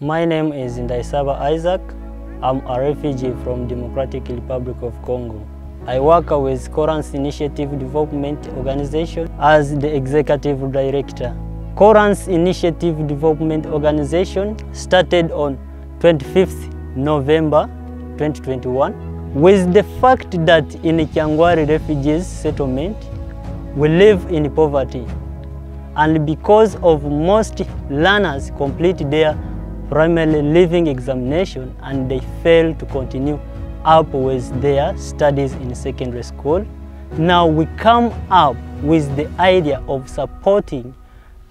My name is Ndaisaba Isaac. I'm a refugee from Democratic Republic of Congo. I work with Corans Initiative Development Organization as the executive director. Corans Initiative Development Organization started on 25th November 2021 with the fact that in Kyangwari refugees settlement we live in poverty and because of most learners complete their primary living examination and they fail to continue up with their studies in secondary school. Now we come up with the idea of supporting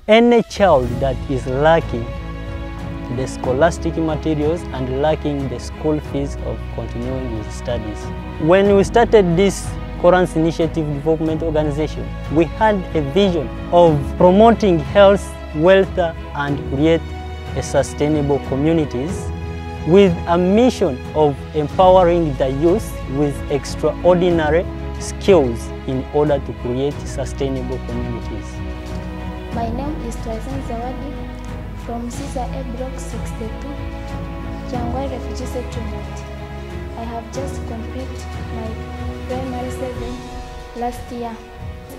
any child that is lacking the scholastic materials and lacking the school fees of continuing his studies. When we started this Corants Initiative Development Organization, we had a vision of promoting health, wealth, and create a sustainable communities with a mission of empowering the youth with extraordinary skills in order to create sustainable communities. My name is Twazen Zawadi from Caesar A Block 62, Kyangwari Refugee Settlement. I have just completed my primary seven last year.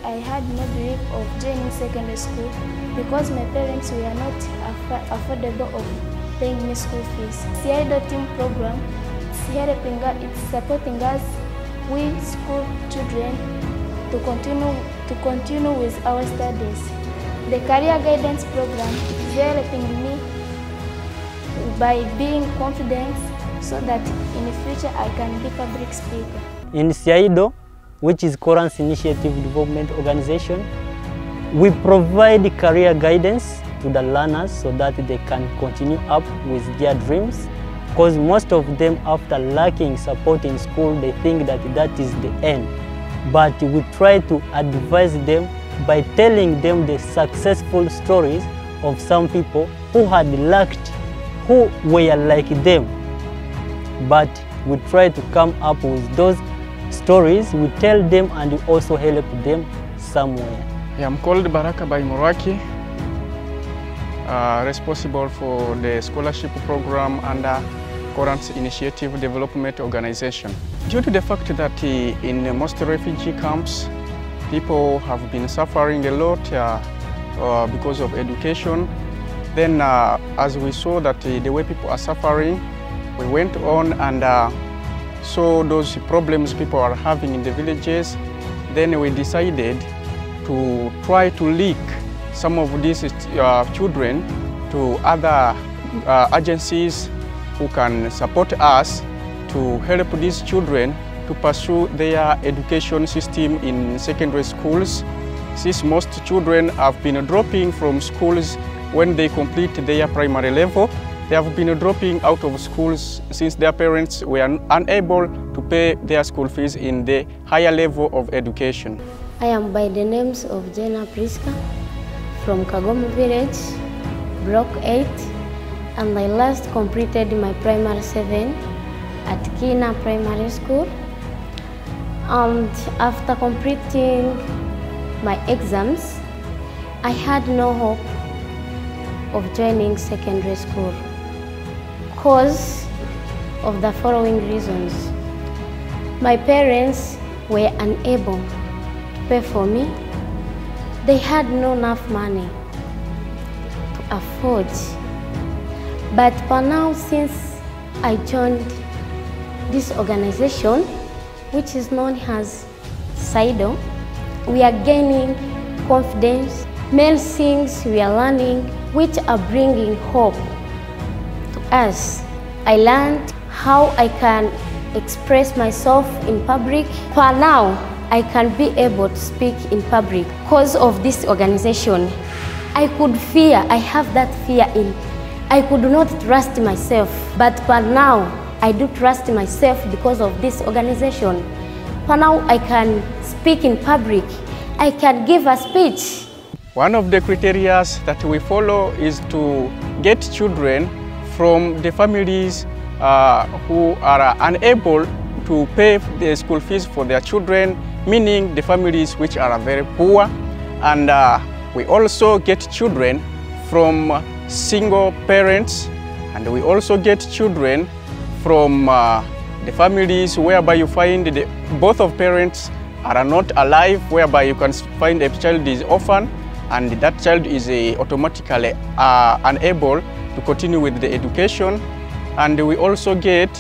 I had no dream of joining secondary school because my parents were not aff affordable of paying me school fees. CIDO team program is helping us, it's supporting us, we school children, to continue, to continue with our studies. The career guidance program is helping me by being confident so that in the future I can be public speaker. In CIDO, which is Corants Initiative Development Organization, we provide career guidance to the learners so that they can continue up with their dreams because most of them after lacking support in school they think that that is the end. But we try to advise them by telling them the successful stories of some people who had lacked who were like them. But we try to come up with those stories we tell them and we also help them somewhere I'm called Baraka Baimuraki uh, responsible for the scholarship program under Corants Initiative Development Organization. Due to the fact that uh, in most refugee camps, people have been suffering a lot uh, uh because of education, then uh, as we saw that uh, the way people are suffering, we went on and saw those problems people are having in the villages. Then we decided to try to link some of these uh, children to other uh, agencies who can support us to help these children to pursue their education system in secondary schools. Since most children have been dropping from schools when they complete their primary level, they have been dropping out of schools since their parents were unable to pay their school fees in the higher level of education. I am by the names of Jenna Priska from Kagoma village, block 8, and I last completed my primary 7 at Kina Primary School. And after completing my exams, I had no hope of joining secondary school because of the following reasons. My parents were unable to pay for me they had no enough money to afford. But for now, since I joined this organization, which is known as CIDO, we are gaining confidence, many things we are learning, which are bringing hope us. I learned how I can express myself in public. For now, I can be able to speak in public because of this organization. I could fear, I have that fear in, I could not trust myself, but for now, I do trust myself because of this organization. For now, I can speak in public, I can give a speech. One of the criteria that we follow is to get children from the families uh, who are unable to pay the school fees for their children meaning the families which are very poor. And uh, we also get children from single parents And we also get children from uh, the families whereby you find the, both of parents are not alive, whereby you can find a child is orphan and that child is uh, automatically uh, unable to continue with the education. And we also get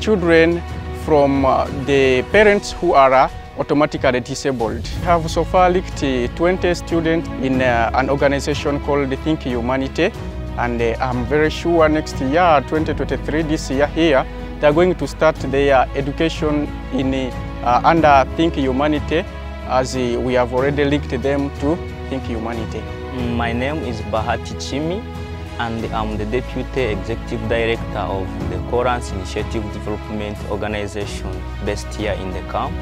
children from uh, the parents who are uh, automatically disabled. We have so far linked 20 students in uh, an organization called Think Humanity and uh, I'm very sure next year, 2023, this year here, they are going to start their education in uh, under Think Humanity as uh, we have already linked them to Think Humanity. My name is Bahati Chimi and I'm the Deputy Executive Director of the Korans Initiative Development Organization based here in the camp,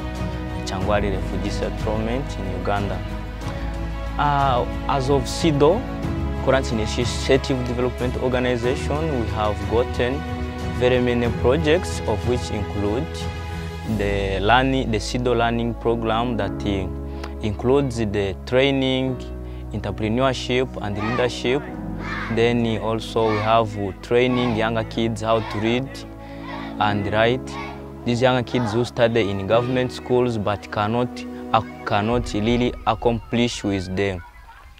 Changwari Refugee Settlement in Uganda. Uh, as of SIDO, Korans Initiative Development Organization, we have gotten very many projects of which include the learning, the SIDO learning program that includes the training, entrepreneurship and leadership. Then also we have training younger kids how to read and write. These younger kids who study in government schools but cannot, cannot really accomplish with the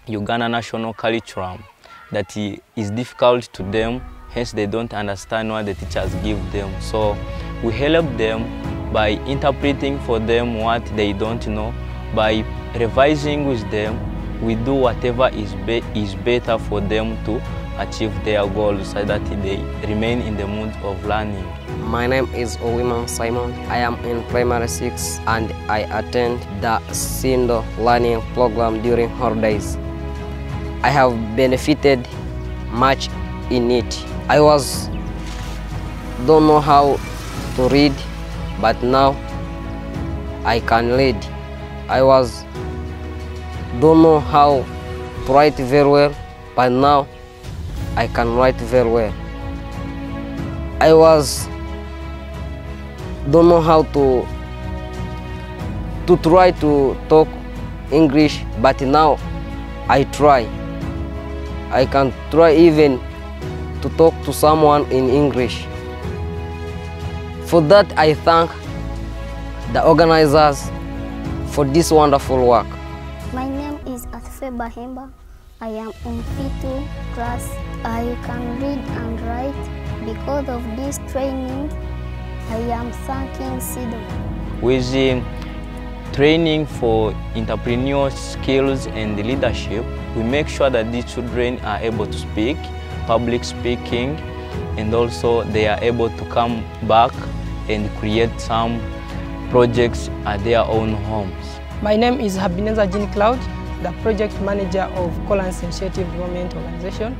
Uganda national curriculum that is difficult to them, hence they don't understand what the teachers give them. So we help them by interpreting for them what they don't know, by revising with them, we do whatever is, be is better for them to achieve their goals so that they remain in the mood of learning. My name is Owiman Simon. I am in primary six and I attend the CIDO learning program during holidays. I have benefited much in it. I was don't know how to read, but now I can read. I was don't know how to write very well, but now I can write very well. I was don't know how to to try to talk English, but now I try. I can try even to talk to someone in English. For that, I thank the organizers for this wonderful work. My name Bahemba. I am in P2 class. I can read and write. Because of this training, I am thanking CIDO. With the training for entrepreneurial skills and leadership, we make sure that these children are able to speak, public speaking, and also they are able to come back and create some projects at their own homes. My name is Habineza Jean Claude, the project manager of Corants Initiative Development Organization.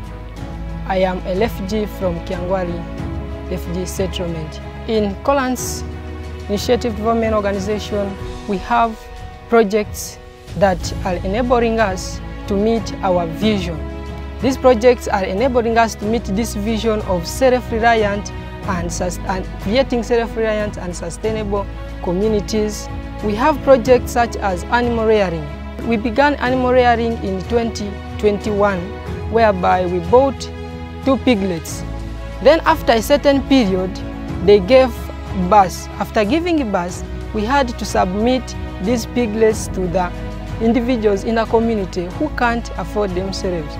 I am a refugee from Kyangwari Refugee Settlement. In Corants Initiative Development Organization, we have projects that are enabling us to meet our vision. These projects are enabling us to meet this vision of self-reliant and, and creating self-reliant and sustainable communities. We have projects such as animal rearing. We began animal rearing in 2021, whereby we bought two piglets. Then after a certain period, they gave birth. After giving birth, we had to submit these piglets to the individuals in the community who can't afford themselves.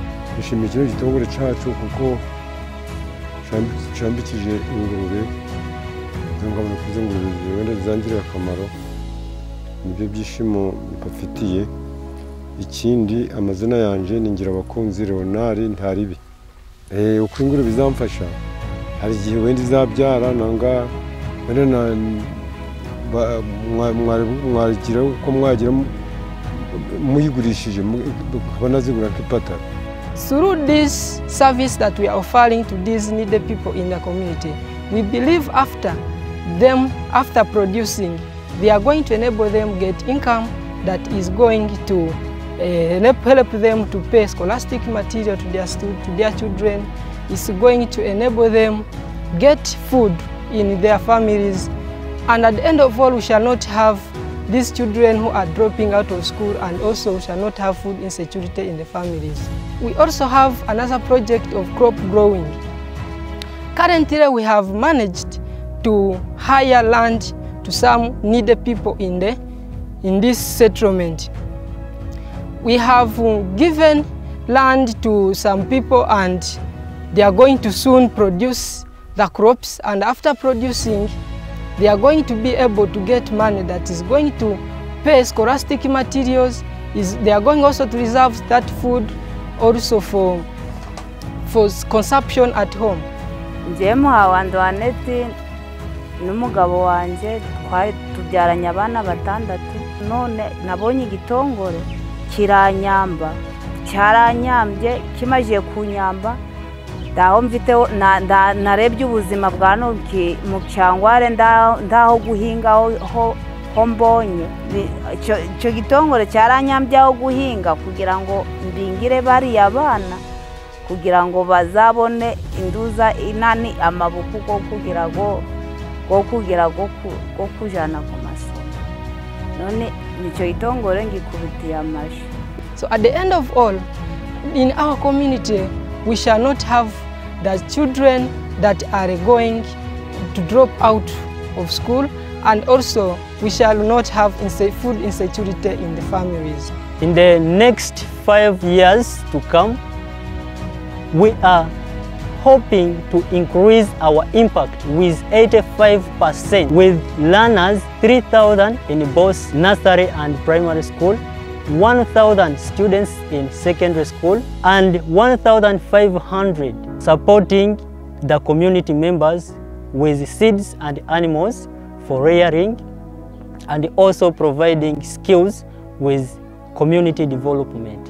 Ikindi amazina yanjye ni ngirabakunzi leonard ntaribi. Eh, uko ingurube izamfasha hari igihe wenda izabyara nanga wenda mwagira uko mwagira muyigurishije mukabona zigura nk'ipatara Through this service that we are offering to these needed people in the community, we believe after them, after producing, they are going to enable them get income that is going to uh, help them to pay scholastic material to their, to their children. It's going to enable them get food in their families. And at the end of all, we shall not have these children who are dropping out of school and also shall not have food insecurity in the families. We also have another project of crop growing. Currently, we have managed to hire land to some needy people in, the, in this settlement. We have uh, given land to some people and they are going to soon produce the crops. And after producing they are going to be able to get money that is going to pay scholastic materials. Is they are going also to reserve that food also for for consumption at home. Njemo muhawe aneti n'umugabo wanjye tubyaranye abana batandatu. None nabonye igitongore kiranyamba. Cyaranyambye kimaze kunyamba ndaho mfite narebye ubuzima bwa ntoki mu cyangware ndaho guhinga ho mbonye. Icyo gitongore cyaranyambye aho guhinga kugira ngo mbingire bariya bana kugira ngo bazabone induza inani amabuku go kugira ngo go kugira go kujana ku masomo. None nicyo gitongore ngikubitiye amashu So at the end of all, in our community, we shall not have the children that are going to drop out of school and also we shall not have food insecurity in the families. In the next five years to come, we are hoping to increase our impact with 85% with learners 3,000 in both nursery and primary school 1,000 students in secondary school and 1,500 supporting the community members with seeds and animals for rearing and also providing skills with community development.